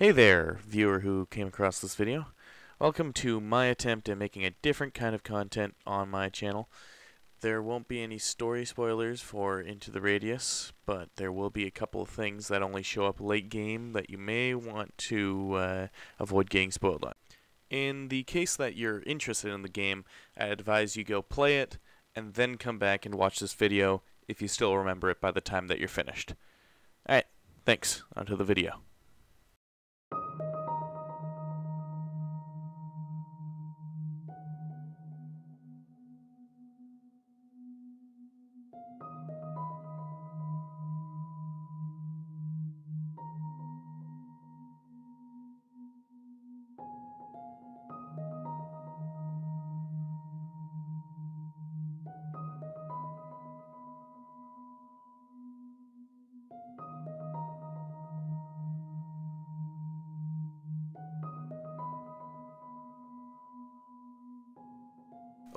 Hey there, viewer who came across this video. Welcome to my attempt at making a different kind of content on my channel. There won't be any story spoilers for Into the Radius, but there will be a couple of things that only show up late game that you may want to uh, avoid getting spoiled on. In the case that you're interested in the game, I advise you go play it and then come back and watch this video if you still remember it by the time that you're finished. Alright, thanks. Onto the video.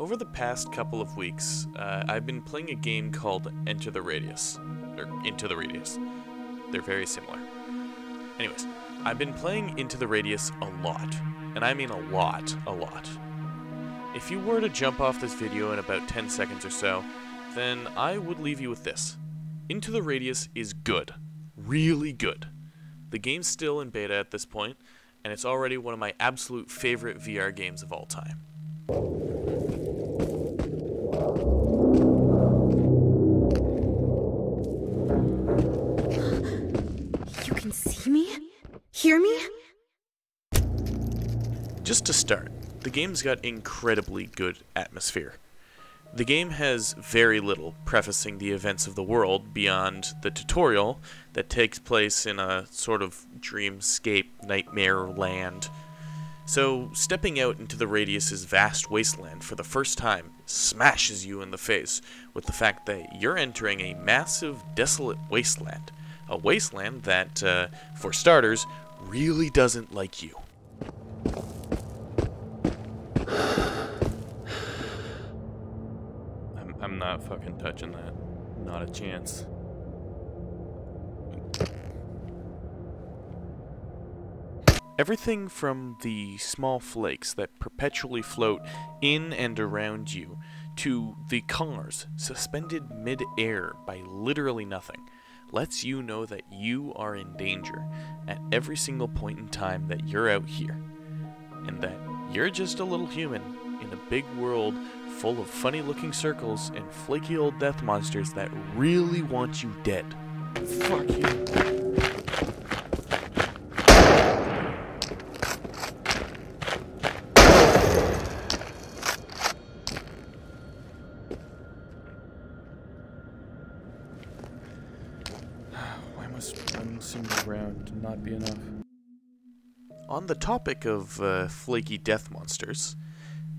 Over the past couple of weeks, uh, I've been playing a game called Enter the Radius. Or Into the Radius. They're very similar. Anyways, I've been playing Into the Radius a lot. And I mean a lot, a lot. If you were to jump off this video in about 10 seconds or so, then I would leave you with this. Into the Radius is good. Really good. The game's still in beta at this point, and it's already one of my absolute favorite VR games of all time. Hear me? Just to start, the game's got incredibly good atmosphere. The game has very little prefacing the events of the world beyond the tutorial that takes place in a sort of dreamscape nightmare land. So, stepping out into the Radius's vast wasteland for the first time smashes you in the face with the fact that you're entering a massive, desolate wasteland. A wasteland that, uh, for starters, really doesn't like you. I'm, I'm not fucking touching that. Not a chance. Everything from the small flakes that perpetually float in and around you to the cars suspended mid-air by literally nothing lets you know that you are in danger at every single point in time that you're out here and that you're just a little human in a big world full of funny looking circles and flaky old death monsters that really want you dead. Fuck you. Single round not be enough? On the topic of uh, flaky death monsters,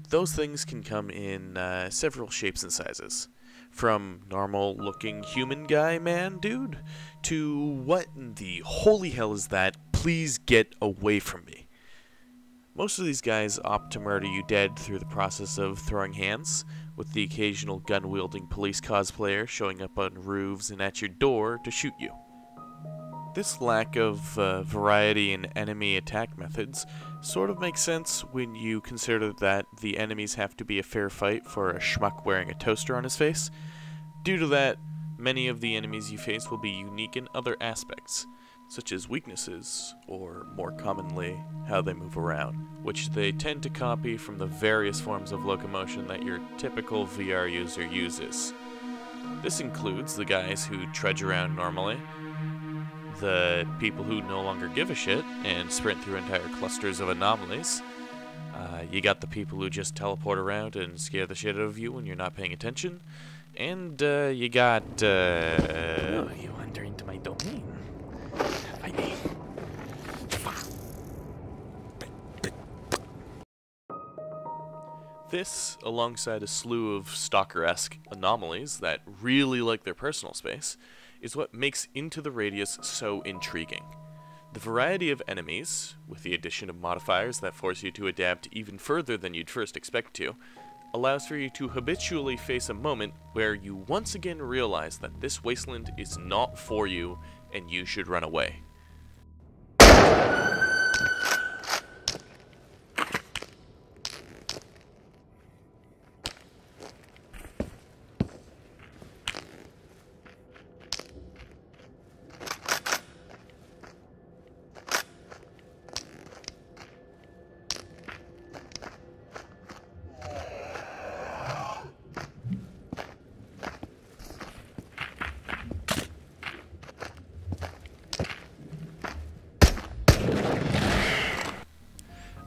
those things can come in uh, several shapes and sizes. From normal looking human guy man dude to what in the holy hell is that? Please get away from me. Most of these guys opt to murder you dead through the process of throwing hands, with the occasional gun wielding police cosplayer showing up on roofs and at your door to shoot you. This lack of uh, variety in enemy attack methods sort of makes sense when you consider that the enemies have to be a fair fight for a schmuck wearing a toaster on his face. Due to that, many of the enemies you face will be unique in other aspects, such as weaknesses, or more commonly, how they move around, which they tend to copy from the various forms of locomotion that your typical VR user uses. This includes the guys who trudge around normally, the people who no longer give a shit and sprint through entire clusters of anomalies. Uh, you got the people who just teleport around and scare the shit out of you when you're not paying attention. And uh, you got. Uh, oh, you wander into my domain. Fight me. This, alongside a slew of stalker esque anomalies that really like their personal space, is what makes Into the Radius so intriguing. The variety of enemies, with the addition of modifiers that force you to adapt even further than you'd first expect to, allows for you to habitually face a moment where you once again realize that this wasteland is not for you and you should run away.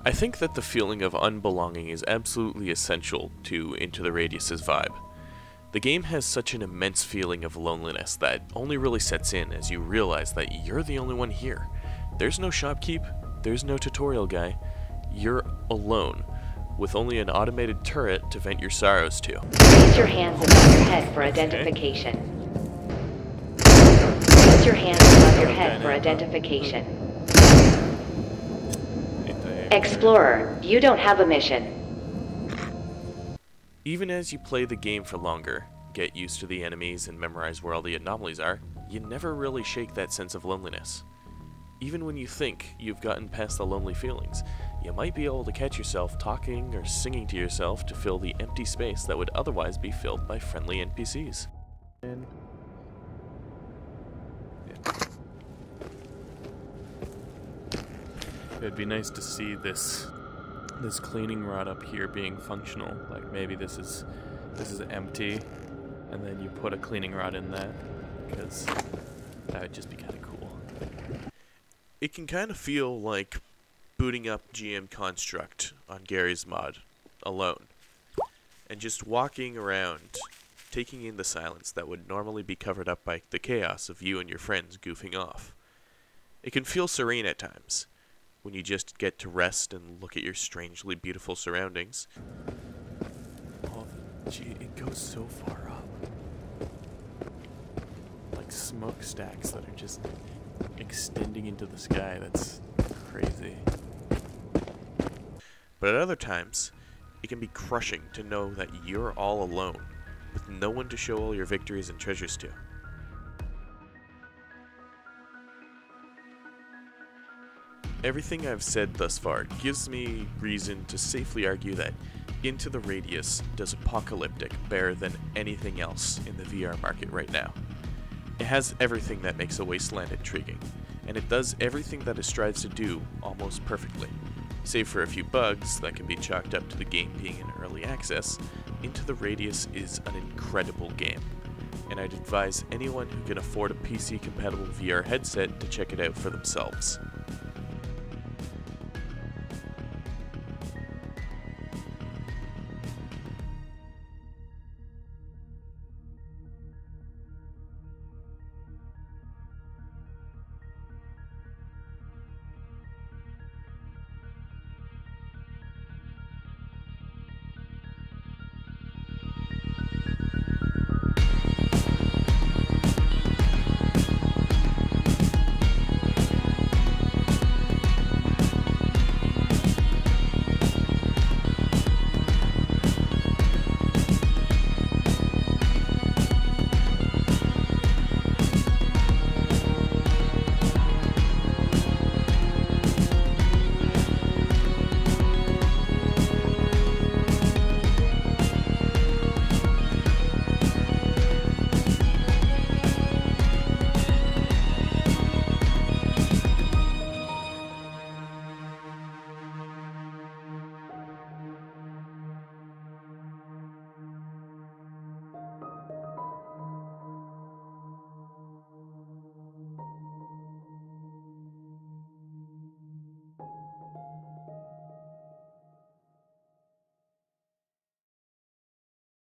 I think that the feeling of unbelonging is absolutely essential to Into the Radius's vibe. The game has such an immense feeling of loneliness that only really sets in as you realize that you're the only one here. There's no shopkeep, there's no tutorial guy, you're alone, with only an automated turret to vent your sorrows to. Raise your hands above your head for identification. Raise your hands above your head for identification. Explorer, you don't have a mission. Even as you play the game for longer, get used to the enemies and memorize where all the anomalies are, you never really shake that sense of loneliness. Even when you think you've gotten past the lonely feelings, you might be able to catch yourself talking or singing to yourself to fill the empty space that would otherwise be filled by friendly NPCs. It'd be nice to see this this cleaning rod up here being functional. Like maybe this is this is empty, and then you put a cleaning rod in that, because that would just be kind of cool. It can kind of feel like booting up GM Construct on Garry's Mod alone, and just walking around, taking in the silence that would normally be covered up by the chaos of you and your friends goofing off. It can feel serene at times when you just get to rest and look at your strangely beautiful surroundings. Oh, gee, it goes so far up. Like smokestacks that are just extending into the sky. That's crazy. But at other times, it can be crushing to know that you're all alone, with no one to show all your victories and treasures to. Everything I've said thus far gives me reason to safely argue that Into the Radius does apocalyptic better than anything else in the VR market right now. It has everything that makes a wasteland intriguing, and it does everything that it strives to do almost perfectly. Save for a few bugs that can be chalked up to the game being in early access, Into the Radius is an incredible game, and I'd advise anyone who can afford a PC compatible VR headset to check it out for themselves.